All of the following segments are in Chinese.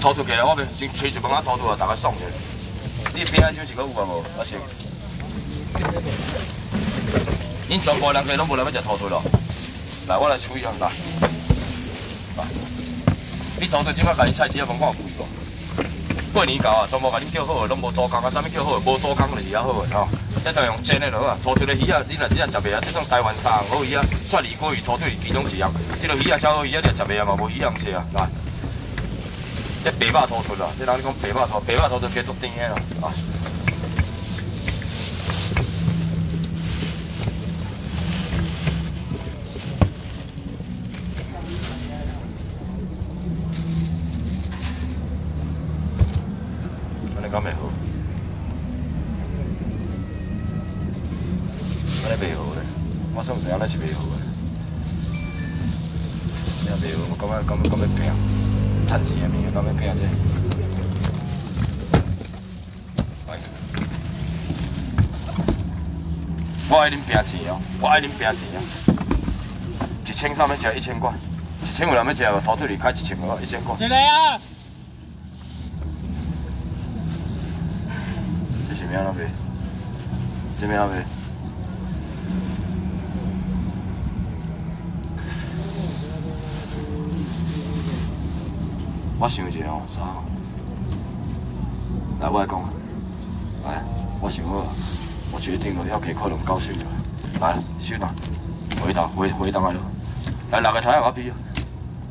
拖出去啊！我咪先吹一帮仔拖出来，大家爽者。你边仔手是搁有啊无？啊是。恁全部人家拢无人要食拖出咯。来，我来吹啊！来，来。你拖出即摆家己菜市啊，问看有贵无？过年到啊，全部甲恁叫好，拢无多工啊，啥物叫好？无多工就是较好诶吼。一定用煎的落啊，拖出来鱼啊，你若只啊食袂啊，这种台湾三行好鱼啊，蒜泥锅鱼、拖腿其中一样。这个鱼啊，超好鱼啊，你也食袂啊嘛，无鱼样切啊，来来。这白肉拖出啦，这人你讲白肉拖，白肉拖就加足甜的啦，啊。安尼敢袂好？安尼袂好咧，我算是安尼是袂好咧。安尼袂好，我感觉感觉感觉平，趁钱的物，感觉平者。我爱啉平钱哦，我爱啉平钱哦。一千三要吃一千块，一千有人要吃无？土腿里开一千块，一千块。进来啊！这是咩那卖？这咩那卖？我想一下哦，啥？来，我来讲。来，我想好了，我决定了，要给客人高兴了。来，收档，回答回回答来咯。来，六个台我批啊，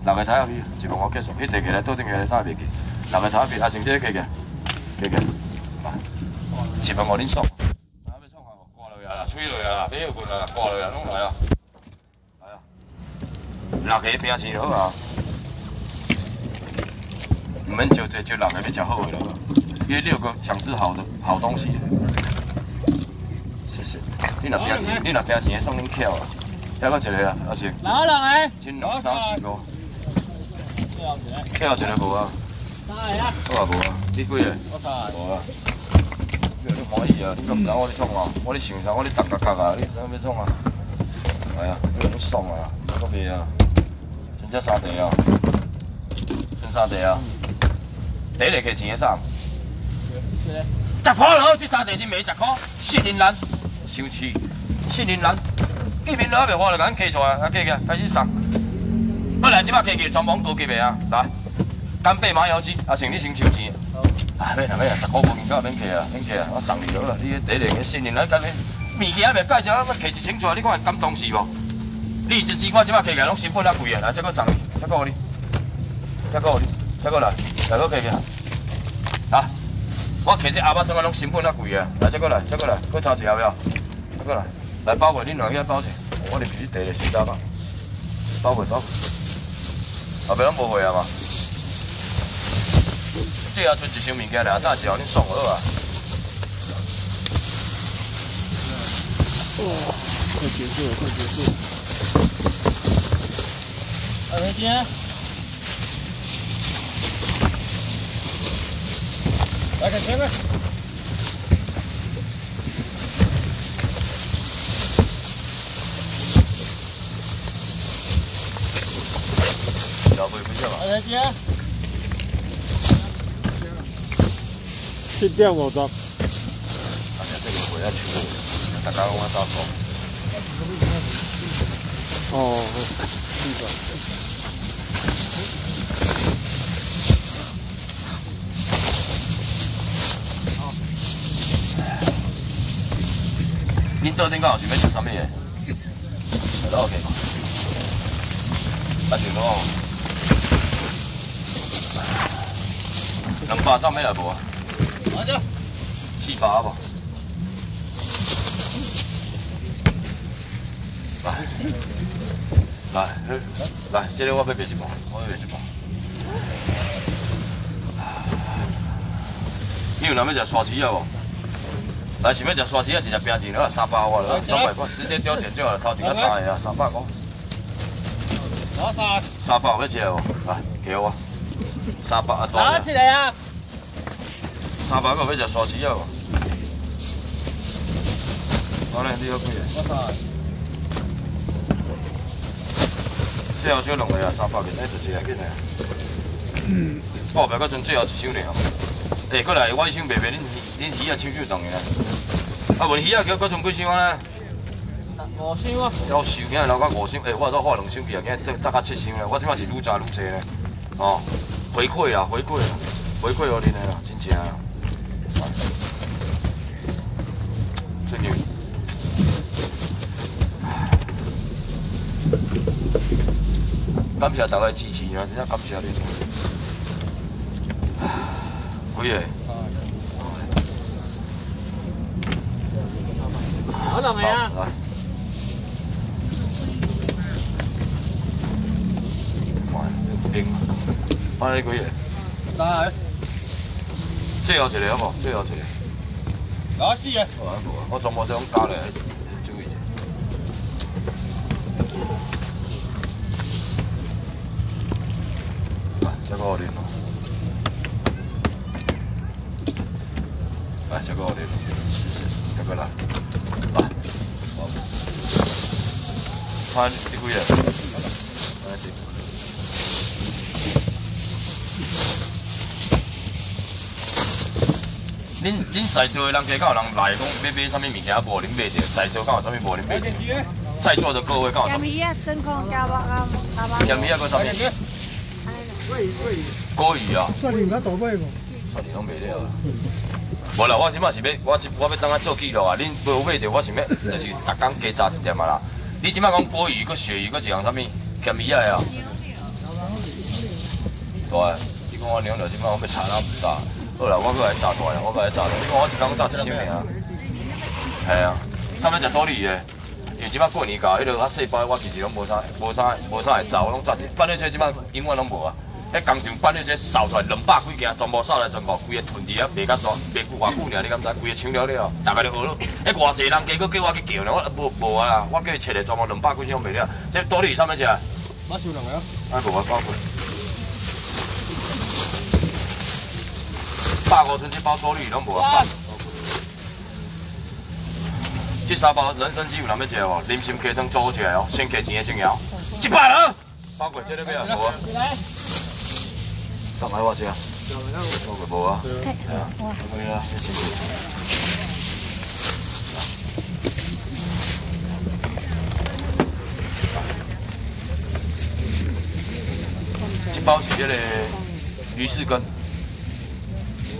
六个台我批，一问我结束，迄地起来倒转起来，打袂记。六个台我批，啊，剩这个起起，起起。来，一问我恁爽。啥要创啊？挂落来，吹落来啦，买药棍啦，挂落来，拢来啊。来啊，六个平时好啊。你们就这就两个要吃好的了，因为六个想吃好的好东西。谢谢。你若拼钱，你若拼钱送恁巧啊，还搁一个啊，阿是。哪人诶？千两三四五。巧一个无啊？三个啊？我也无啊。你几个？我操！无啊。你欢喜啊？你知我咧创啊？我咧想啥？我咧搭角角啊？你想要创啊？来啊！你有爽啊？个别啊？真正三地啊？真三地啊？第一个给钱上，十块好，这三地是卖十块，四零兰，收起，四零兰，见面了还袂花就甲咱开出来，啊，起起开始送，本来即摆起起全部高级的啊，来，干贝麻油鸡，啊，请你先收钱，啊，免啦免啦，十块无面价免起啊，免起啊，我送你了啦，你第一个四零兰干咩？物件还袂介绍，我摕一千出来，你看感动死无？荔枝鸡我即摆起起拢成本了贵啊，来，再搁送你，再搁你，再搁你，再搁来。来，搁起起，来，我摕这鸭肉怎啊拢成本啊贵啊！来，再过来，再过来，搁炒一下要？再过来，来包过，恁两个包者，我哋必须第个四三百，包过包。后壁拢无货啊嘛？这要出一箱物件来，等下就互恁送好啊！哦，快结束了，快结束！二姐。来，看前面。要不不行了。来姐。去掉我的。大家这个我要去，大家我到手。哦，是恁到顶讲后想要食啥物嘢？都 OK 嘛？啊，想讲两百三要来无啊？好的。四百无？来，来，来，这个我要买一包，我要买一包。你有哪要食沙鸡啊无？来，想要食沙鸡啊？一只冰钱了，三百块了，三百块，直接丢钱就好了，头前个三个啊，三百块。三。三百要吃哦？来，给我。三百啊，多。拿起来啊！三百个要食沙鸡啊无？好嘞，你要几个？我操！这后少两个啊，三百个，那就一个紧嘞。报表到剩最后一箱了。哎，过来，我一箱卖卖，恁恁鱼啊手手动的啦。啊，问鱼啊，叫搁剩几箱啊？五箱啊！要收，今日留到五箱，诶，我都画两箱去啊，今日再再加七箱了。我即摆是愈炸愈济咧。哦，回馈啊，回馈啊，回馈互恁的啦，真正啊。感谢大家支持啊，真正感谢你。几个？我两个啊！来。哇，冰，买你几个？来，最后一个好无？最后一个。攞四嘅。好啊，好啊，我全部都用加咧，注意。来，这个我好。看你几个？来，这。恁恁在座的人家，敢有人来讲要买啥物物件无？恁买着，在座敢有啥物无？恁买着？在座的各位敢有啥物？盐鱼啊，真空啊，加包。盐鱼啊，搁啥物？锅鱼啊，算你较大买无？啥物拢袂了。无啦，我即摆是要，我是我要当啊做记录啊。恁无买着，我想要 就是逐工加炸一点嘛啦。你即摆讲锅鱼、搁鳕鱼、搁一项啥物？咸鱼啊啊。对，你讲我娘着即摆我要炒哪不炸？好啦，我搁来炸出来，我搁来炸。你看我一工炸一箱尔。系啊，差不多食多利的。因为即摆过年到，迄落较细包，我其实拢无啥、无啥、无啥会炸，我拢炸一。办了这即摆永远拢无啊。迄工厂办了这扫出来两百几件，全部扫来全国，规个囤伫啊，卖甲全，卖久偌久尔，你敢知？规个抢了了，大家就学咯。迄偌济人加佫叫我去叫呢，我无无啊啦，我叫伊找来全部两百几箱卖了。这多利啥物事啊？我收两个。啊，无啊，包过。百五寸这包多利拢无啊。这三包人参鸡有人要食无？林心鸡汤做好起来哦，先给钱的先摇，一百了。包过这个要无啊？上来我食。包过无啊？系啊，可以啦，谢谢。这包是这个鱼翅根，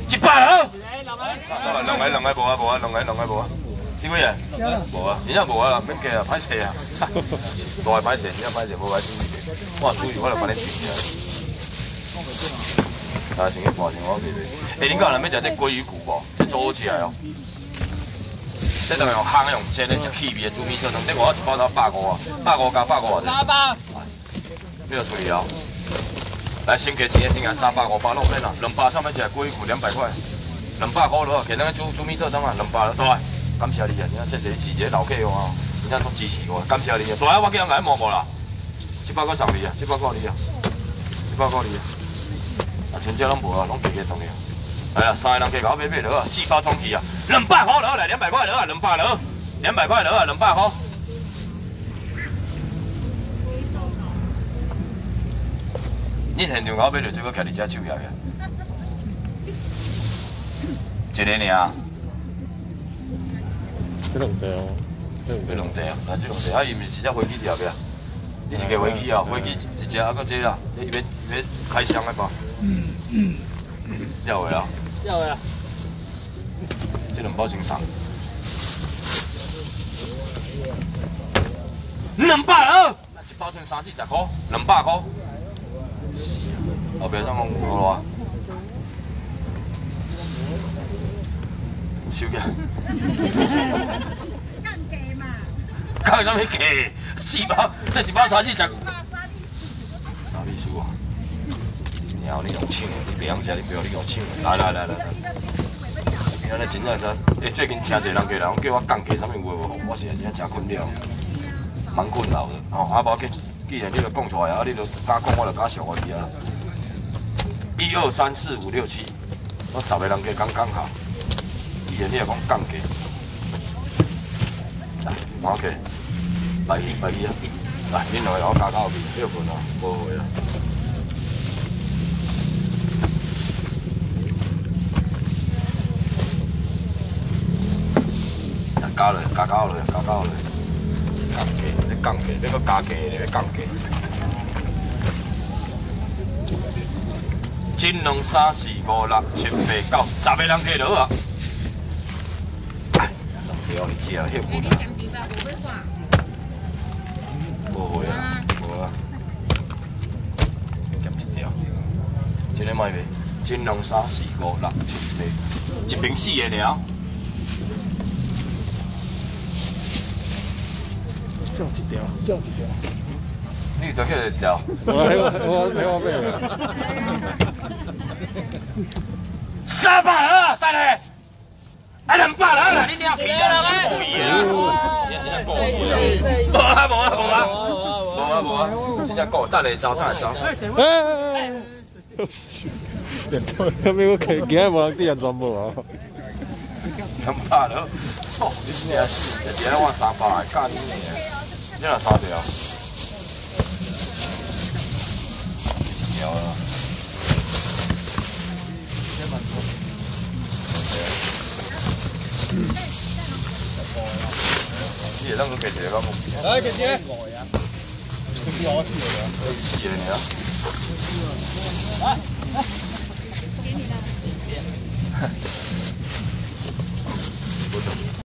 一百啊！两个两个两个无啊无啊两个两个无啊，几几个？无啊，真正无啊，免计啊，歹势啊，大个歹势，真正歹势，无歹注意。我注意，我来帮你注意啊。啊，先去看先，我袂袂。诶，恁讲人要食这鲑鱼骨无？这做好起来哦。这等于用烘用煎的，食气味的猪米色汤，这我一包才百五啊，百五加百五啊。三包。没有处理哦。来，先给钱先给，三百五百弄免啦，两百上面只龟骨两百块，两百块了，给那个煮煮米色汤啊，两百了，对，感谢你啊，你看谢谢你这个老客哦，你看足支持我，感谢你啊，对啊，我叫人来摸摸啦，一百块送你啊，一百块你啊，一百块你啊，啊，全家拢无啊，拢加加同样，哎呀，三个人加搞买买了啊，四包装起啊，两百块了，来两百块了啊，两百了，两百块了啊，两百块。你现场搞买着这个徛你遮手摇个，一个尔，这两袋哦，这两袋啊，那这两袋，啊伊毋是直接飞机条个，你是个飞机啊，飞机一只啊，搁这啦，你要要开箱的吧？嗯嗯，要的啊，要的。这两包真重，两百二，一包剩三四十块，两百块。后壁上讲有好啊，收起来。干给嘛？干什么给？四包，这一包三四十。啥秘书啊？然后你用抢，你别样食，你不要你用抢。来来来来来。你安尼真正是，诶，最近听一个人过来，讲叫我降价，啥物话无？我是真正真困扰，蛮困扰的。吼，啊，无要紧，既然你都讲出来啊，你就敢讲，我就敢上我去啊。一二三四五六七，我十个人加刚刚好。伊然你也讲降价，来，我给，来去来去啊！来，恁两个我加到后面，六分啊，无回啊。加落，加加落，加加落，降价，你降价，你搁加价咧，降价。金两三四五六七八九，十个人摕落啊！哎，对，你吃啊，迄无啦。无会啊，无啊。减一条，这个卖袂？金两三四五六七八，一瓶四个了。叫一条，叫一条。你多叫一条？我我我我买三百啊，等下，啊两百啦，啦，你了皮啊，你无伊啊，无啊无啊无啊无啊无啊，真正够，等下走，等下走。哎！连到那边我可以，今日无人地人全部啊。两百了，哦，你真正是，就是我三百，干你呢？这若三条，条啊。你当个给谁个木？来，姐姐。四个呢？